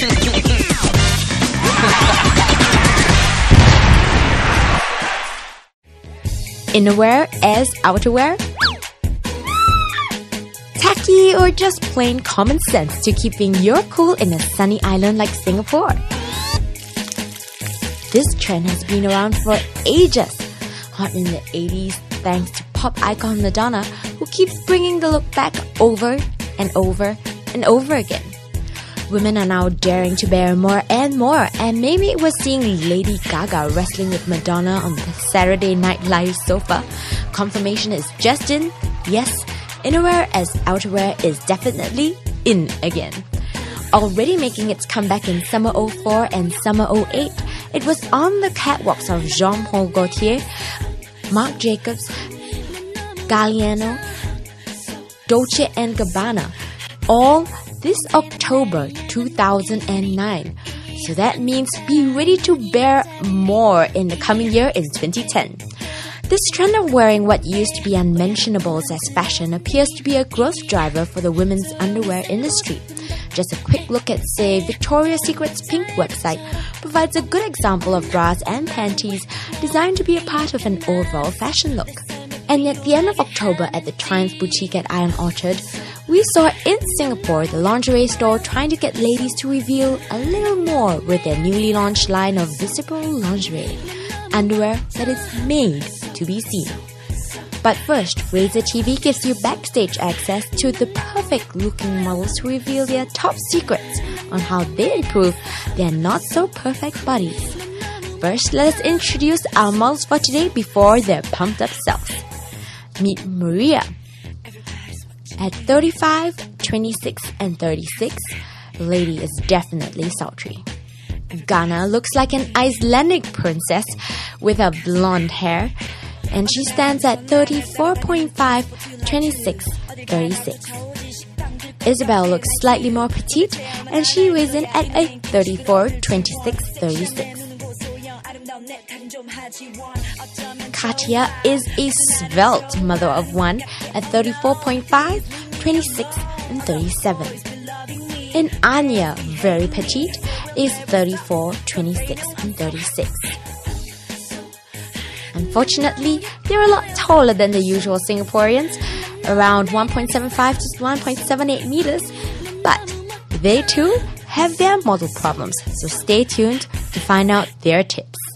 Innerwear as outerwear? Tacky or just plain common sense to keeping your cool in a sunny island like Singapore? This trend has been around for ages. Hot in the 80s thanks to pop icon Madonna, who keeps bringing the look back over and over and over again. Women are now daring to bare more and more, and maybe we're seeing Lady Gaga wrestling with Madonna on the Saturday Night Live sofa. Confirmation is just in. Yes, innerwear as outerwear is definitely in again. Already making its comeback in summer 04 and summer 08, it was on the catwalks of Jean Paul Gaultier, Marc Jacobs, Galliano, Dolce and Gabbana, all this October 2009. So that means be ready to bare more in the coming year in 2010. This trend of wearing what used to be unmentionables as fashion appears to be a growth driver for the women's underwear industry. Just a quick look at, say, Victoria's Secret's pink website provides a good example of bras and panties designed to be a part of an overall fashion look. And at the end of October at the Triumph Boutique at Ion Orchard, we saw in Singapore the lingerie store trying to get ladies to reveal a little more with their newly launched line of visible lingerie, underwear that is made to be seen. But first, Razor TV gives you backstage access to the perfect looking models to reveal their top secrets on how they improve their not so perfect bodies. First, let us introduce our models for today before their pumped up selves. Meet Maria. At 35, 26, and 36, the lady is definitely sultry. Ghana looks like an Icelandic princess with a blonde hair, and she stands at 34.5, 26, 36. Isabel looks slightly more petite, and she weighs in at a 34, 26, 36. Katia is a svelte mother of one at 34.5, 26, and 37. And Anya, very petite, is 34, 26, and 36. Unfortunately, they're a lot taller than the usual Singaporeans, around 1.75 to 1.78 meters, but they too have their model problems, so stay tuned to find out their tips.